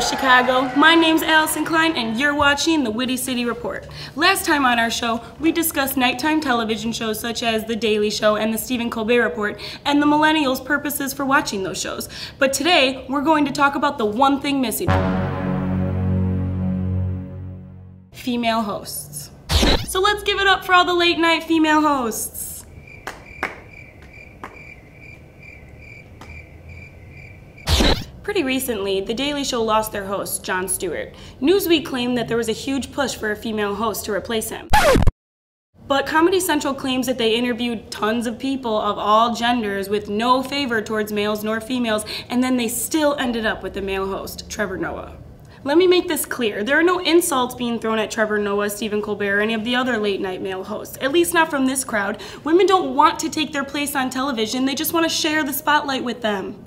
Chicago. My name's Allison Klein, and you're watching the Witty City Report. Last time on our show, we discussed nighttime television shows such as The Daily Show and The Stephen Colbert Report, and the millennials' purposes for watching those shows. But today, we're going to talk about the one thing missing female hosts. So let's give it up for all the late night female hosts. Pretty recently, The Daily Show lost their host, Jon Stewart. Newsweek claimed that there was a huge push for a female host to replace him. But Comedy Central claims that they interviewed tons of people of all genders with no favor towards males nor females, and then they still ended up with the male host, Trevor Noah. Let me make this clear. There are no insults being thrown at Trevor Noah, Stephen Colbert, or any of the other late night male hosts, at least not from this crowd. Women don't want to take their place on television, they just want to share the spotlight with them.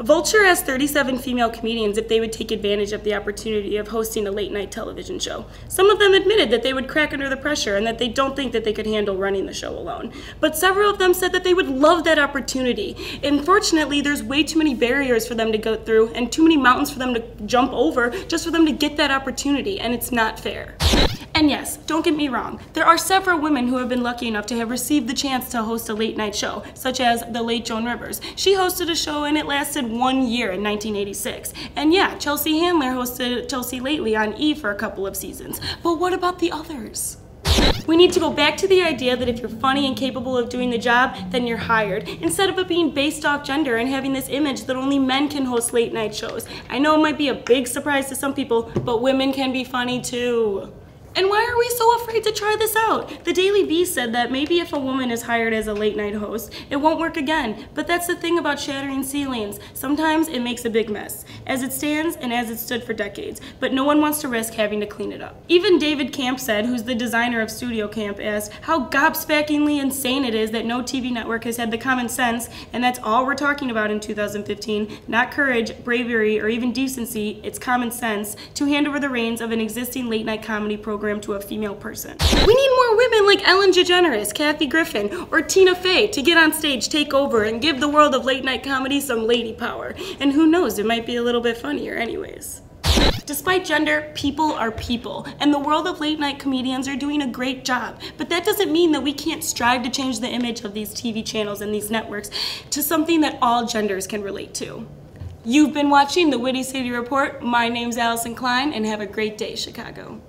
Vulture asked 37 female comedians if they would take advantage of the opportunity of hosting a late night television show. Some of them admitted that they would crack under the pressure and that they don't think that they could handle running the show alone. But several of them said that they would love that opportunity. Unfortunately, there's way too many barriers for them to go through and too many mountains for them to jump over just for them to get that opportunity, and it's not fair. And yes, don't get me wrong, there are several women who have been lucky enough to have received the chance to host a late night show, such as the late Joan Rivers. She hosted a show and it lasted one year in 1986. And yeah, Chelsea Handler hosted Chelsea Lately on E for a couple of seasons. But what about the others? We need to go back to the idea that if you're funny and capable of doing the job, then you're hired, instead of it being based off gender and having this image that only men can host late night shows. I know it might be a big surprise to some people, but women can be funny too. And why are we so afraid to try this out? The Daily Beast said that maybe if a woman is hired as a late night host, it won't work again. But that's the thing about shattering ceilings. Sometimes it makes a big mess, as it stands and as it stood for decades, but no one wants to risk having to clean it up. Even David Camp said, who's the designer of Studio Camp, asked how gobsmackingly insane it is that no TV network has had the common sense, and that's all we're talking about in 2015, not courage, bravery, or even decency, it's common sense, to hand over the reins of an existing late night comedy program to a female person. We need more women like Ellen DeGeneres, Kathy Griffin, or Tina Fey to get on stage, take over, and give the world of late night comedy some lady power. And who knows, it might be a little bit funnier anyways. Despite gender, people are people, and the world of late night comedians are doing a great job. But that doesn't mean that we can't strive to change the image of these TV channels and these networks to something that all genders can relate to. You've been watching the Witty City Report. My name's Allison Klein, and have a great day, Chicago.